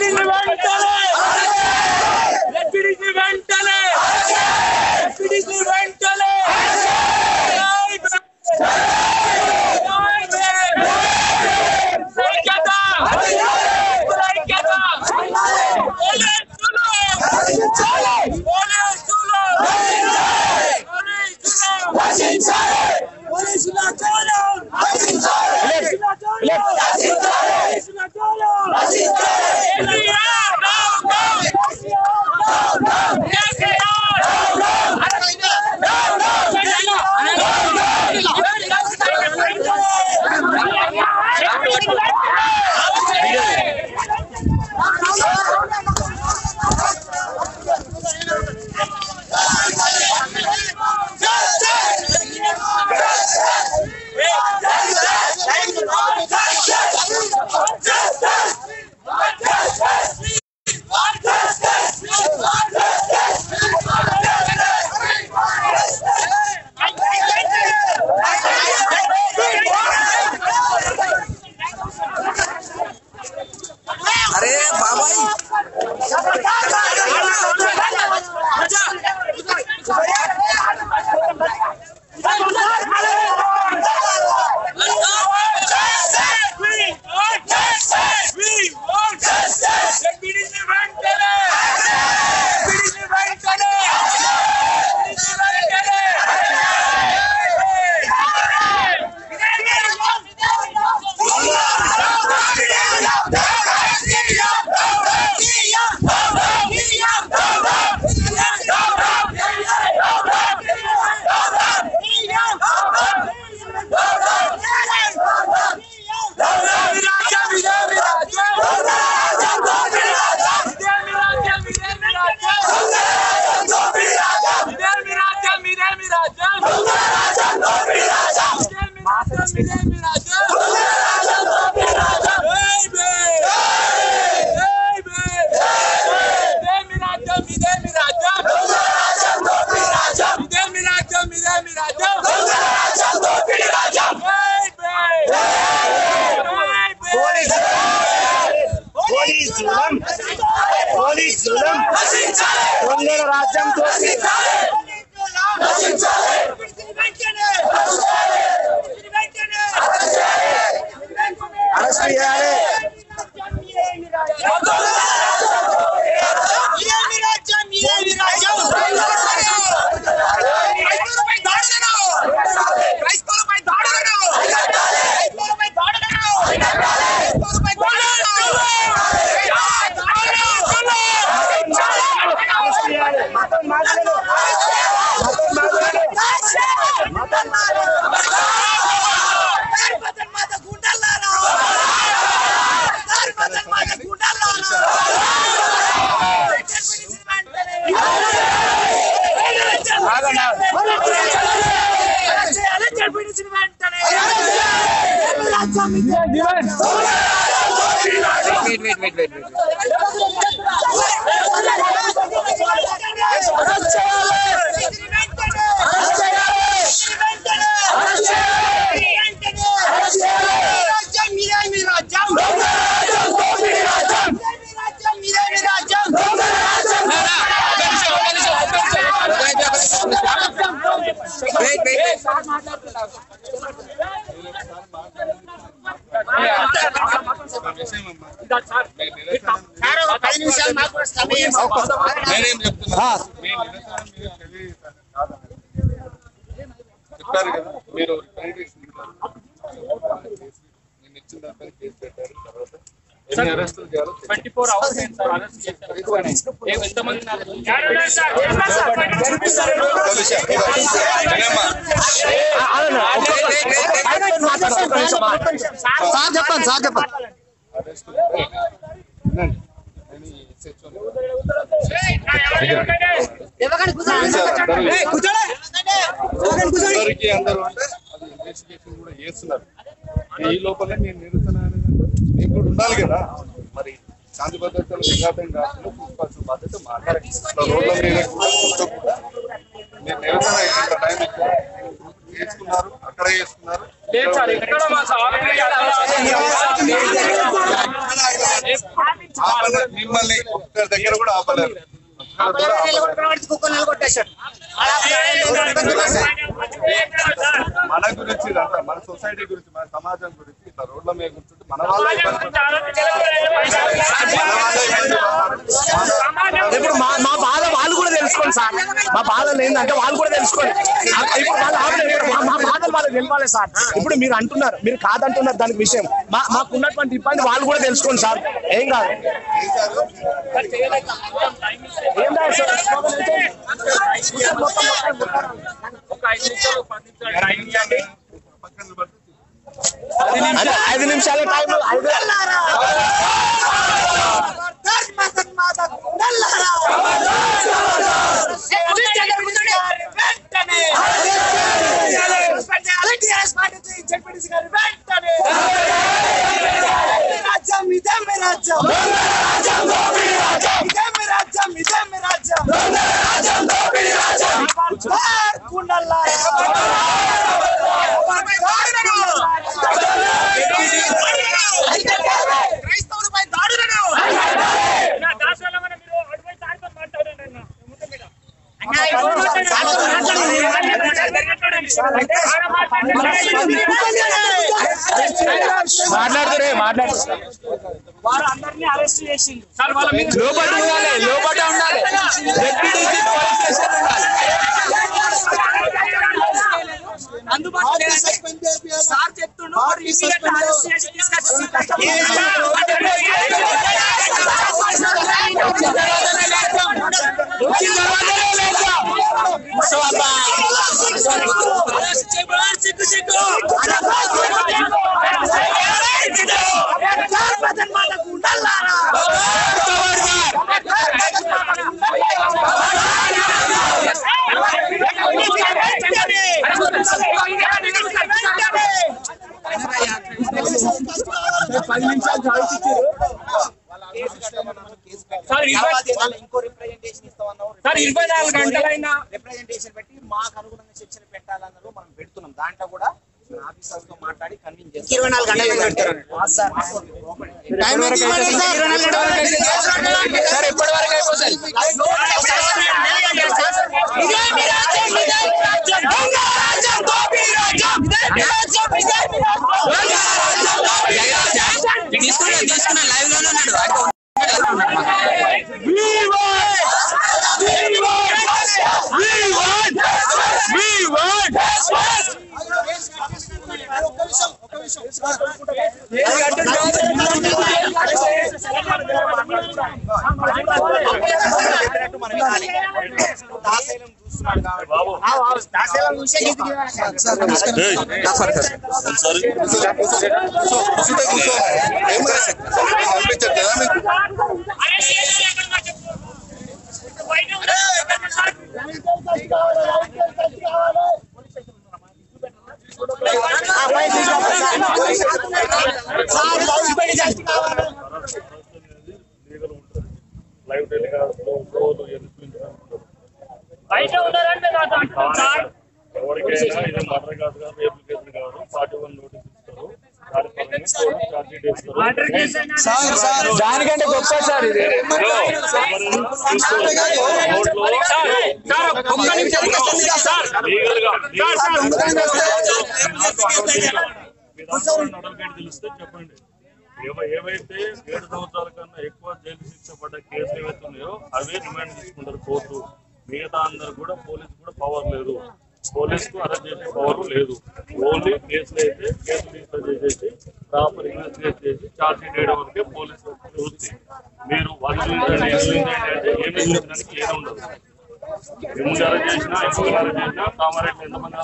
building the wall. Police India divide. Wait, wait, wait, wait, wait. Wait, wait, wait. చెప్పారు కదా మీరు. నేను ఇచ్చిన దానిపైన కేసు పెట్టారు తర్వాత ఎన్ని అరెస్టులు చేయాలో తెలియదు. ట్వంటీ ఫోర్ అవర్స్ అయింది సార్ అరెస్ట్ చేశారు ఏ- ఎంతమంది? సార్ చెప్పండి సార్ చెప్పండి. అందరికీ అందరూ ఇన్వెస్టిగేషన్ కూడా చేస్తున్నారు. ఈ లోపలే నేను నిరసన నేను కూడా ఉండాలి కదా. మరి శాంతి భద్రతలు విఘాతం కాకుండా చూసుకోవాల్సిన బాధ్యత మా అందరికీ. ఇట్లా రోడ్ల మీద కూర్చోకుండా నేను నిరసన టైం. చేసుకున్నారు అక్కడ చేసుకున్నారు లేదు సార్ ఇక్కడ మా మిమ్మల్ని దగ్గర కూడా ఆపలేదు మన గురించి మన సొసైటీ గురించి మన సమాజం గురించి ఇట్లా రోడ్ల మీద కూర్చుంటే మన వాళ్ళే ఇప్పుడు మా మా బాధ వాళ్ళు కూడా తెలుసుకోండి సార్. మా బాధలు ఏంటంటే వాళ్ళు కూడా తెలుసుకోండి. ఇప్పుడు వాళ్ళు మా- బాధలు వాళ్ళకి తెలియాలి సార్. ఇప్పుడు మీరు అంటున్నారు మీరు కాదంటున్నారు దానికి విషయం. మా మాకు ఉన్నటువంటి ఇబ్బంది వాళ్ళు కూడా తెలుసుకోండి సార్. ఏం కాదు. ఏం కాదు సార్? ఒక ఐదు నిమిషాల టైం ఐదు నా దాసాల మన మీరు అడ్వైస్ ఆడుకొని మాట్లాడండి అన్న. ముట్ట మీద. మాట్లాడుతురే మాట్లాడు వారు అందరినీ అరెస్ట్ చేసింది సార్ వాళ్ళ మీద లోపల ఉండాలి లోపల ఉండాలి జెడ్పీటీసీ పోలీస్ స్టేషన్ ఉండాలి సార్ చెప్తుండు అరెస్ట్ చేసి తీసుకొచ్చి సార్ ఇరవై సార్ ఇరవై నాలుగు గంటలైనా రిప్రజెంటేషన్ పెట్టి మాకు అనుగుణంగా శిక్షణ పెట్టాలన్నారు మనం పెడుతున్నాం. దాంట్లో కూడా ఇరవై నాలుగు గంటలు అయిపోతుంది తీసుకున్నా తీసుకున్నా లైవ్లోనే ఉన్నాడు. లైవ్ టెలికాస్ట్ రోజు ఎన్నికలు బయట ఉన్నారంటే నాకు అంటున్నాను సార్ ఎవరికైనా ఇది మర్డర్ కాదు కాదు రేపు కేసులు కాదు ఫార్టీ వన్ నోటీస్ ఇస్తారు దాని పరంగా కోర్టు ఛార్జ్ షీట్ ఇస్తారు దానికంటే గొప్ప సార్ ఇది తెలిస్తే చెప్పండి ఏవ- ఏవైతే ఏడు సంవత్సరాల కన్నా ఎక్కువ జైలు శిక్ష పడ్డ కేసులు ఏవైతే ఉన్నాయో అవే రిమాండ్ తీసుకుంటారు కోర్టు మిగతా అందరు కూడా పోలీసు కూడా పవర్ లేదు. పోలీస్కు అరెస్ట్ చేసే పవర్ లేదు. ఓన్లీ కేసులు అయితే కేసు రిజిస్టర్ చేసేసి ప్రాపర్ ఇన్వెస్టిగేట్ చేసి చార్జ్ షీట్ వేయడం వరకే పోలీసు వృత్తి మీరు వదిలించండి ఎదిలించండి అంటే ఏమి ఎదిలించడానికి ఏది ఉండదు. ఎన్ని అరెస్ట్ చేసినా ఎప్పుడు అరెస్ట్ చేసినా కామారెడ్డి ఎంతమంది